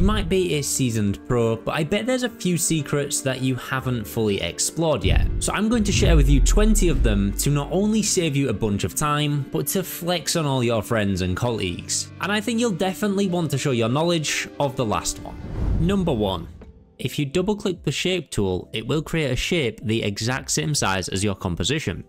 You might be a seasoned pro, but I bet there's a few secrets that you haven't fully explored yet. So I'm going to share with you 20 of them to not only save you a bunch of time, but to flex on all your friends and colleagues. And I think you'll definitely want to show your knowledge of the last one. Number 1. If you double click the shape tool, it will create a shape the exact same size as your composition.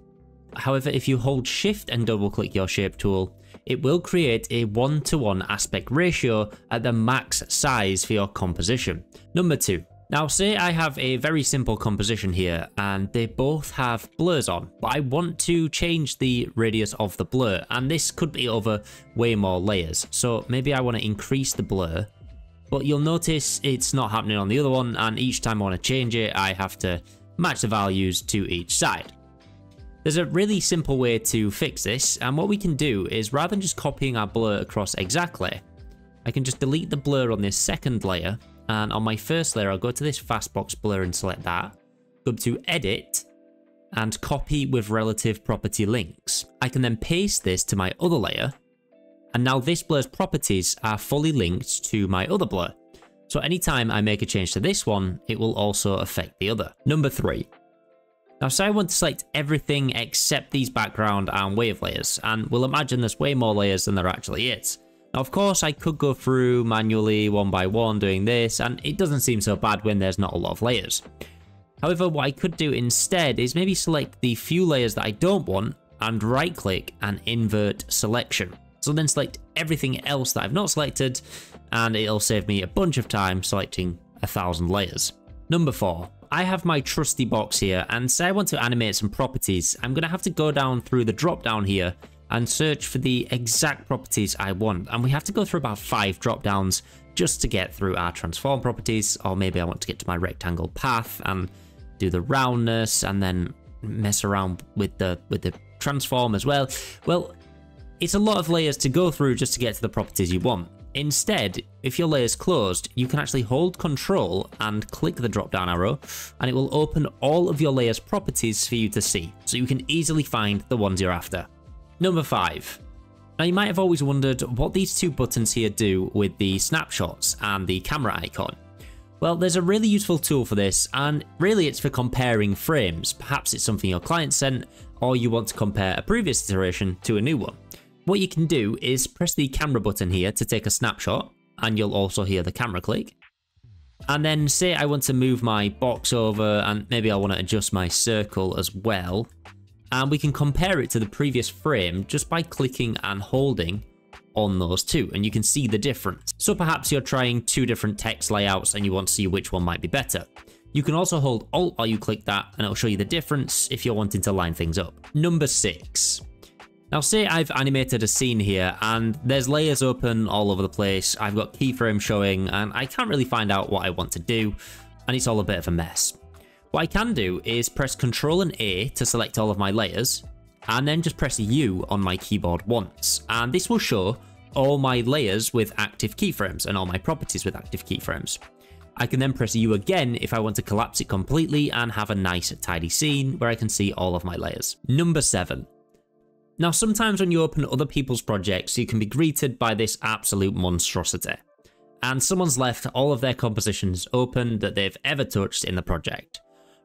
However, if you hold shift and double click your shape tool, it will create a one to one aspect ratio at the max size for your composition. Number two, now say I have a very simple composition here and they both have blurs on, but I want to change the radius of the blur and this could be over way more layers. So maybe I want to increase the blur but you'll notice it's not happening on the other one and each time I want to change it I have to match the values to each side. There's a really simple way to fix this and what we can do is rather than just copying our blur across exactly, I can just delete the blur on this second layer and on my first layer I'll go to this fastbox blur and select that, go to edit and copy with relative property links. I can then paste this to my other layer and now this blur's properties are fully linked to my other blur. So anytime I make a change to this one, it will also affect the other. Number three. Now say I want to select everything except these background and wave layers, and we'll imagine there's way more layers than there actually is. Now of course I could go through manually one by one doing this, and it doesn't seem so bad when there's not a lot of layers. However, what I could do instead is maybe select the few layers that I don't want and right click and invert selection. So then select everything else that I've not selected and it'll save me a bunch of time selecting a thousand layers. Number four, I have my trusty box here and say I want to animate some properties, I'm going to have to go down through the drop down here and search for the exact properties I want. And we have to go through about five drop downs just to get through our transform properties, or maybe I want to get to my rectangle path and do the roundness and then mess around with the with the transform as well. Well, it's a lot of layers to go through just to get to the properties you want. Instead, if your layer is closed, you can actually hold control and click the drop down arrow and it will open all of your layer's properties for you to see, so you can easily find the ones you're after. Number 5. Now you might have always wondered what these two buttons here do with the snapshots and the camera icon. Well, there's a really useful tool for this, and really it's for comparing frames. Perhaps it's something your client sent, or you want to compare a previous iteration to a new one. What you can do is press the camera button here to take a snapshot, and you'll also hear the camera click. And then say I want to move my box over, and maybe I want to adjust my circle as well. And we can compare it to the previous frame just by clicking and holding on those two, and you can see the difference. So perhaps you're trying two different text layouts and you want to see which one might be better. You can also hold Alt while you click that, and it'll show you the difference if you're wanting to line things up. Number 6. Now say I've animated a scene here and there's layers open all over the place, I've got keyframe showing and I can't really find out what I want to do and it's all a bit of a mess. What I can do is press Ctrl and A to select all of my layers and then just press U on my keyboard once and this will show all my layers with active keyframes and all my properties with active keyframes. I can then press U again if I want to collapse it completely and have a nice tidy scene where I can see all of my layers. Number 7. Now, sometimes when you open other people's projects, you can be greeted by this absolute monstrosity. And someone's left all of their compositions open that they've ever touched in the project.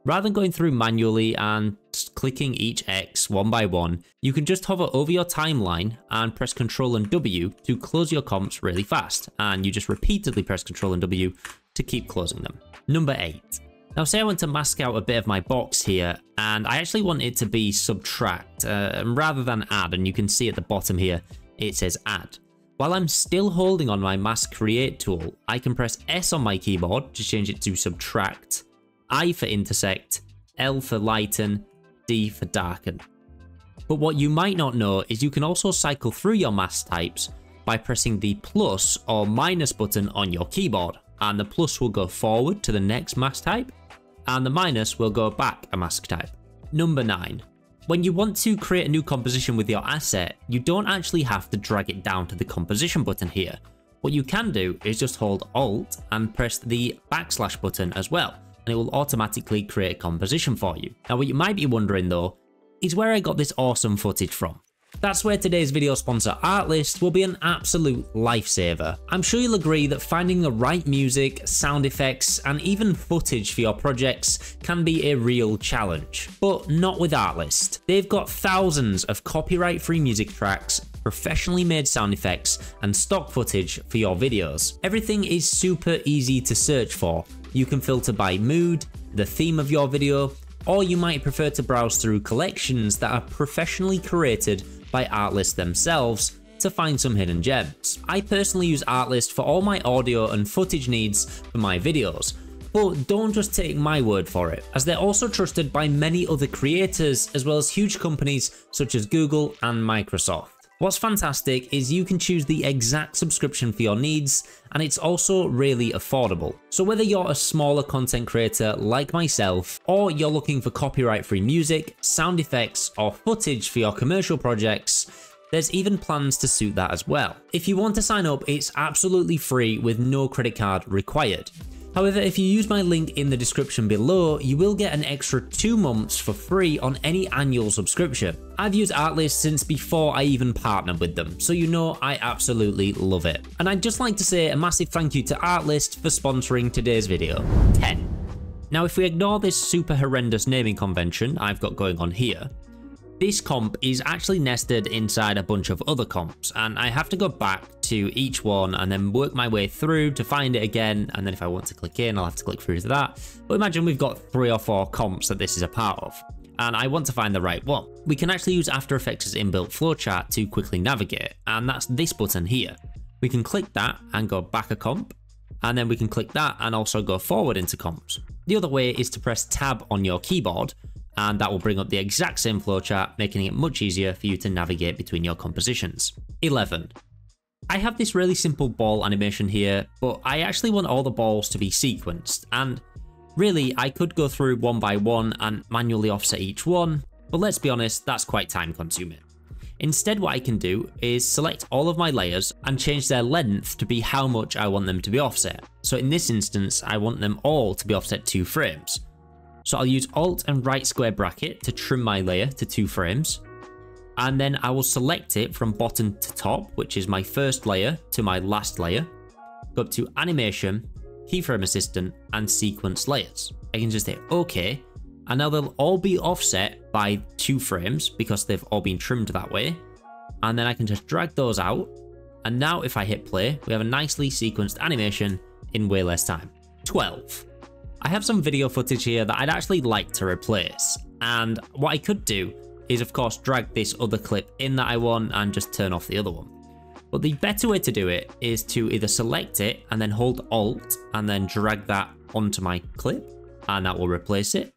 Rather than going through manually and clicking each X one by one, you can just hover over your timeline and press Ctrl and W to close your comps really fast, and you just repeatedly press Ctrl and W to keep closing them. Number 8. Now say I want to mask out a bit of my box here and I actually want it to be subtract uh, rather than add and you can see at the bottom here it says add. While I'm still holding on my mask create tool, I can press S on my keyboard to change it to subtract, I for intersect, L for lighten, D for darken. But what you might not know is you can also cycle through your mask types by pressing the plus or minus button on your keyboard and the plus will go forward to the next mask type and the minus will go back a mask type. Number 9. When you want to create a new composition with your asset, you don't actually have to drag it down to the composition button here. What you can do is just hold Alt and press the backslash button as well, and it will automatically create a composition for you. Now what you might be wondering though, is where I got this awesome footage from. That's where today's video sponsor Artlist will be an absolute lifesaver. I'm sure you'll agree that finding the right music, sound effects, and even footage for your projects can be a real challenge. But not with Artlist. They've got thousands of copyright-free music tracks professionally made sound effects, and stock footage for your videos. Everything is super easy to search for. You can filter by mood, the theme of your video, or you might prefer to browse through collections that are professionally curated by Artlist themselves to find some hidden gems. I personally use Artlist for all my audio and footage needs for my videos, but don't just take my word for it, as they're also trusted by many other creators as well as huge companies such as Google and Microsoft. What's fantastic is you can choose the exact subscription for your needs and it's also really affordable. So whether you're a smaller content creator like myself or you're looking for copyright free music, sound effects or footage for your commercial projects, there's even plans to suit that as well. If you want to sign up, it's absolutely free with no credit card required. However, if you use my link in the description below, you will get an extra two months for free on any annual subscription. I've used Artlist since before I even partnered with them, so you know I absolutely love it. And I'd just like to say a massive thank you to Artlist for sponsoring today's video. 10. Now if we ignore this super horrendous naming convention I've got going on here, this comp is actually nested inside a bunch of other comps and I have to go back to each one and then work my way through to find it again and then if I want to click in I'll have to click through to that. But imagine we've got three or four comps that this is a part of and I want to find the right one. We can actually use After Effects' inbuilt flowchart to quickly navigate and that's this button here. We can click that and go back a comp and then we can click that and also go forward into comps. The other way is to press tab on your keyboard and that will bring up the exact same flowchart, making it much easier for you to navigate between your compositions. 11. I have this really simple ball animation here, but I actually want all the balls to be sequenced, and really I could go through one by one and manually offset each one, but let's be honest, that's quite time consuming. Instead what I can do is select all of my layers and change their length to be how much I want them to be offset. So in this instance, I want them all to be offset 2 frames. So I'll use Alt and right square bracket to trim my layer to two frames. And then I will select it from bottom to top, which is my first layer to my last layer. Go up to animation, keyframe assistant, and sequence layers. I can just hit OK. And now they'll all be offset by two frames because they've all been trimmed that way. And then I can just drag those out. And now if I hit play, we have a nicely sequenced animation in way less time. 12. I have some video footage here that I'd actually like to replace. And what I could do is of course drag this other clip in that I want and just turn off the other one. But the better way to do it is to either select it and then hold alt and then drag that onto my clip and that will replace it.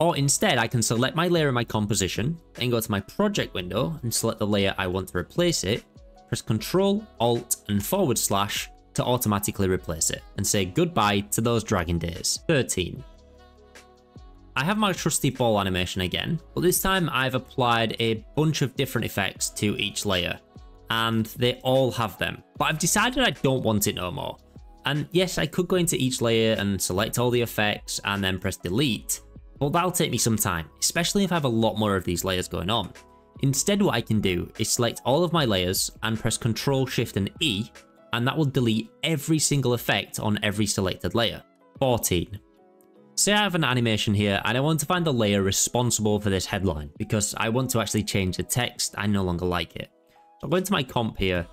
Or instead I can select my layer in my composition and go to my project window and select the layer I want to replace it, press Ctrl, Alt and forward slash to automatically replace it and say goodbye to those dragon days. 13. I have my trusty ball animation again, but this time I've applied a bunch of different effects to each layer, and they all have them. But I've decided I don't want it no more. And yes, I could go into each layer and select all the effects and then press delete, but that'll take me some time, especially if I have a lot more of these layers going on. Instead what I can do is select all of my layers and press Ctrl Shift and E and that will delete every single effect on every selected layer. 14. Say I have an animation here and I want to find the layer responsible for this headline because I want to actually change the text, I no longer like it. So I'll go into my comp here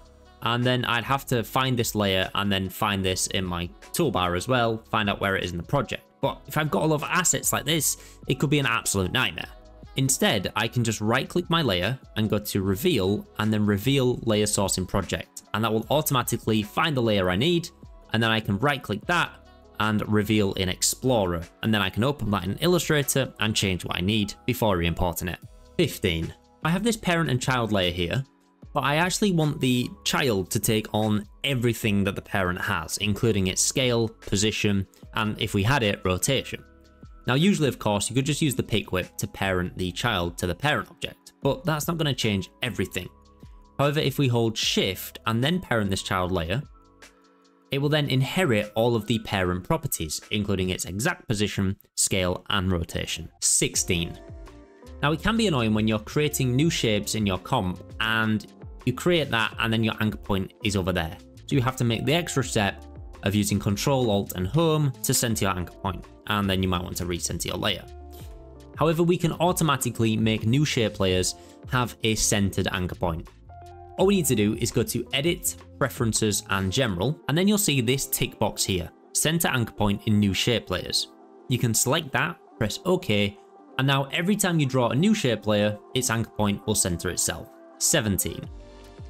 and then I'd have to find this layer and then find this in my toolbar as well, find out where it is in the project. But if I've got a lot of assets like this, it could be an absolute nightmare. Instead, I can just right click my layer and go to reveal and then reveal layer source in project. And that will automatically find the layer I need. And then I can right click that and reveal in Explorer. And then I can open that in Illustrator and change what I need before re-importing it. 15. I have this parent and child layer here, but I actually want the child to take on everything that the parent has, including its scale, position, and if we had it, rotation. Now usually of course you could just use the pick whip to parent the child to the parent object, but that's not going to change everything. However, if we hold shift and then parent this child layer, it will then inherit all of the parent properties, including its exact position, scale, and rotation. 16. Now it can be annoying when you're creating new shapes in your comp and you create that and then your anchor point is over there. So you have to make the extra step of using Control, Alt and Home to center your anchor point, and then you might want to recenter your layer. However, we can automatically make new shape layers have a centered anchor point. All we need to do is go to Edit, Preferences and General, and then you'll see this tick box here, Center Anchor Point in New Shape Layers. You can select that, press OK, and now every time you draw a new shape layer, its anchor point will center itself. 17.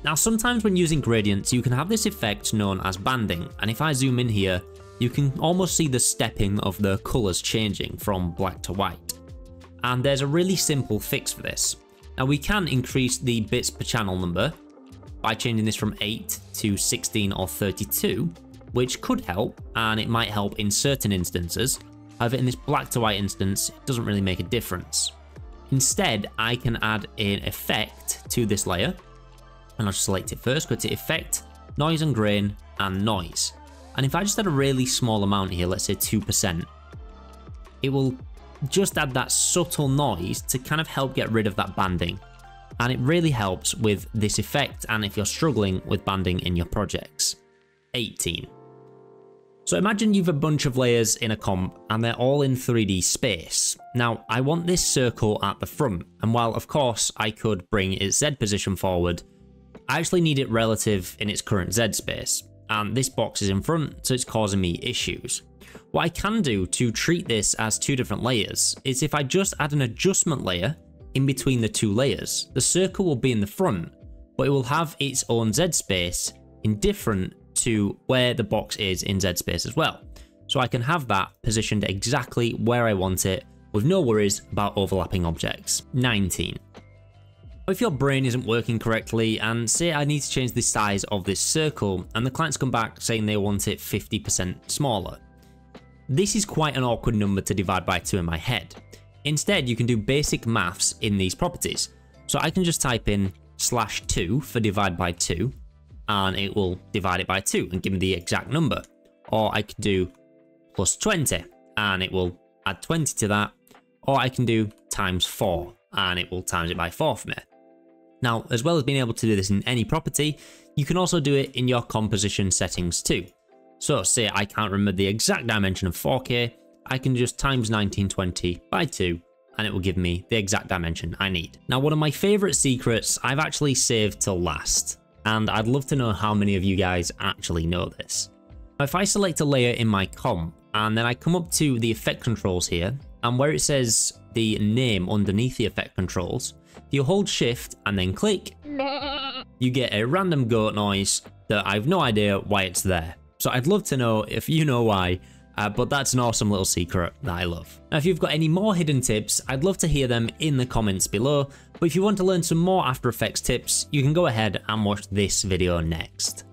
Now sometimes when using gradients you can have this effect known as banding and if I zoom in here you can almost see the stepping of the colours changing from black to white. And there's a really simple fix for this. Now we can increase the bits per channel number by changing this from 8 to 16 or 32 which could help and it might help in certain instances however in this black to white instance it doesn't really make a difference. Instead I can add an effect to this layer and I'll just select it first, go to Effect, Noise and Grain, and Noise. And if I just add a really small amount here, let's say 2%, it will just add that subtle noise to kind of help get rid of that banding. And it really helps with this effect and if you're struggling with banding in your projects. 18. So imagine you've a bunch of layers in a comp and they're all in 3D space. Now I want this circle at the front and while of course I could bring its Z position forward, I actually need it relative in its current Z space, and this box is in front, so it's causing me issues. What I can do to treat this as two different layers is if I just add an adjustment layer in between the two layers, the circle will be in the front, but it will have its own Z space indifferent to where the box is in Z space as well. So I can have that positioned exactly where I want it with no worries about overlapping objects. 19. If your brain isn't working correctly and say I need to change the size of this circle and the clients come back saying they want it 50% smaller. This is quite an awkward number to divide by 2 in my head. Instead you can do basic maths in these properties. So I can just type in slash 2 for divide by 2 and it will divide it by 2 and give me the exact number. Or I could do plus 20 and it will add 20 to that. Or I can do times 4 and it will times it by 4 for me. Now, as well as being able to do this in any property, you can also do it in your composition settings too. So say I can't remember the exact dimension of 4K, I can just times 1920 by 2 and it will give me the exact dimension I need. Now one of my favourite secrets I've actually saved till last, and I'd love to know how many of you guys actually know this. If I select a layer in my comp, and then I come up to the effect controls here, and where it says the name underneath the effect controls, if you hold shift and then click, you get a random goat noise that I've no idea why it's there. So I'd love to know if you know why, uh, but that's an awesome little secret that I love. Now if you've got any more hidden tips, I'd love to hear them in the comments below, but if you want to learn some more After Effects tips, you can go ahead and watch this video next.